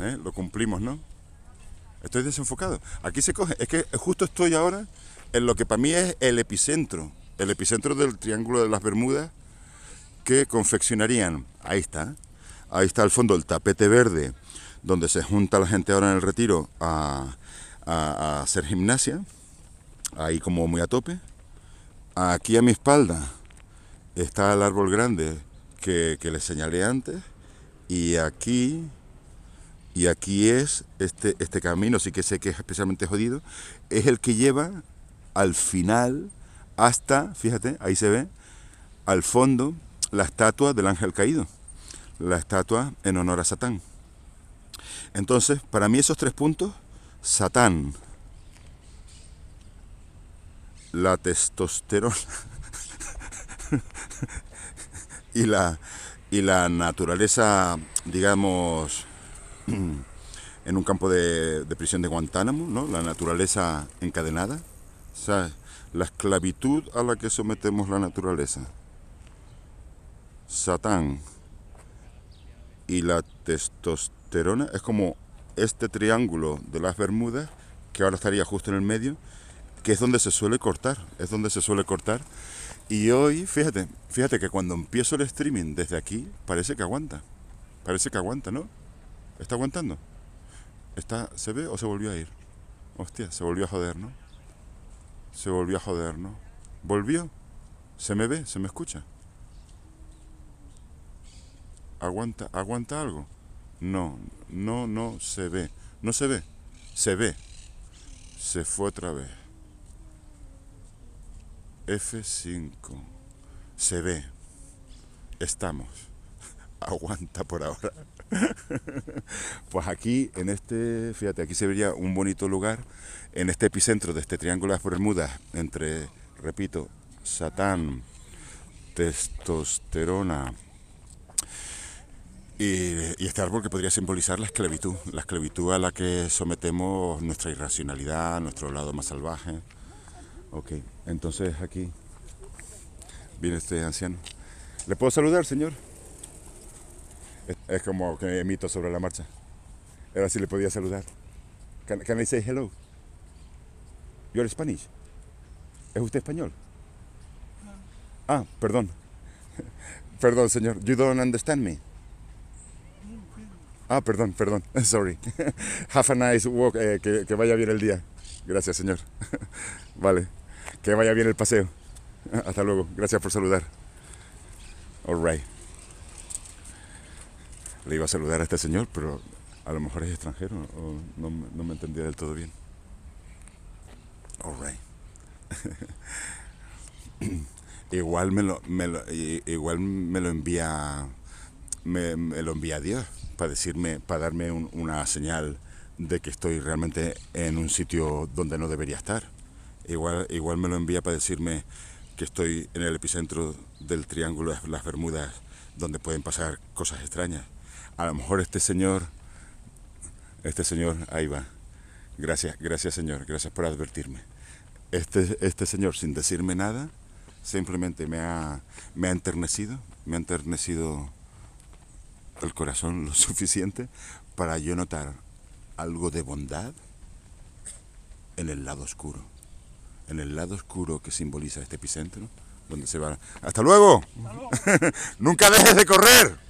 ¿eh? Lo cumplimos, ¿no? Estoy desenfocado. Aquí se coge. Es que justo estoy ahora en lo que para mí es el epicentro. El epicentro del Triángulo de las Bermudas que confeccionarían. Ahí está. Ahí está al fondo el tapete verde donde se junta la gente ahora en el retiro a, hacer gimnasia. Ahí como muy a tope. Aquí a mi espalda está el árbol grande que, que les señalé antes. Y aquí y aquí es este, este camino, sí que sé que es especialmente jodido, es el que lleva al final hasta, fíjate, ahí se ve, al fondo la estatua del ángel caído, la estatua en honor a Satán. Entonces, para mí esos tres puntos, Satán, la testosterona y la, y la naturaleza, digamos, en un campo de, prisión de Guantánamo, ¿no? la naturaleza encadenada, sea, la esclavitud a la que sometemos la naturaleza. Satán y la testosterona es como este triángulo de las Bermudas, que ahora estaría justo en el medio, que es donde se suele cortar, es donde se suele cortar. Y hoy, fíjate, fíjate que cuando empiezo el streaming desde aquí, parece que aguanta, parece que aguanta, ¿no? ¿Está aguantando? ¿Está, ¿Se ve o se volvió a ir? Hostia, se volvió a joder, ¿no? Se volvió a joder, ¿no? ¿Volvió? ¿Se me ve? ¿Se me escucha? ¿Aguanta, aguanta algo? No, no, no se ve. No se ve. Se ve. Se fue otra vez. F5. Se ve. Estamos. Aguanta por ahora. pues aquí, en este, fíjate, aquí se vería un bonito lugar, en este epicentro de este triángulo de las Bermudas, entre, repito, Satán, testosterona y, este árbol que podría simbolizar la esclavitud, la esclavitud a la que sometemos nuestra irracionalidad, nuestro lado más salvaje. Ok, entonces aquí viene este anciano. ¿Le puedo saludar, señor? Es como que emito sobre la marcha. Ahora sí le podía saludar. Can, can I say hello? You're Spanish. ¿Es usted español? Ah, perdón. perdón, señor. You don't understand me. Ah, perdón, perdón. Sorry. Have a nice walk. Eh, que, que vaya bien el día. Gracias, señor. vale. Que vaya bien el paseo. Hasta luego. Gracias por saludar. All right le iba a saludar a este señor, pero a lo mejor es extranjero o no, me entendía del todo bien. All igual me lo, igual me lo envía me, lo envía Dios para decirme para darme una señal de que estoy realmente en un sitio donde no debería estar. Igual igual me lo envía para decirme que estoy en el epicentro del triángulo de las Bermudas donde pueden pasar cosas extrañas a lo mejor este señor, este señor, ahí va. Gracias, gracias señor, gracias por advertirme. Este, este señor, sin decirme nada, simplemente me ha, me ha enternecido, me ha enternecido el corazón lo suficiente para yo notar algo de bondad en el lado oscuro. En el lado oscuro que simboliza este epicentro, donde se va. ¡Hasta luego! ¡Nunca dejes de correr!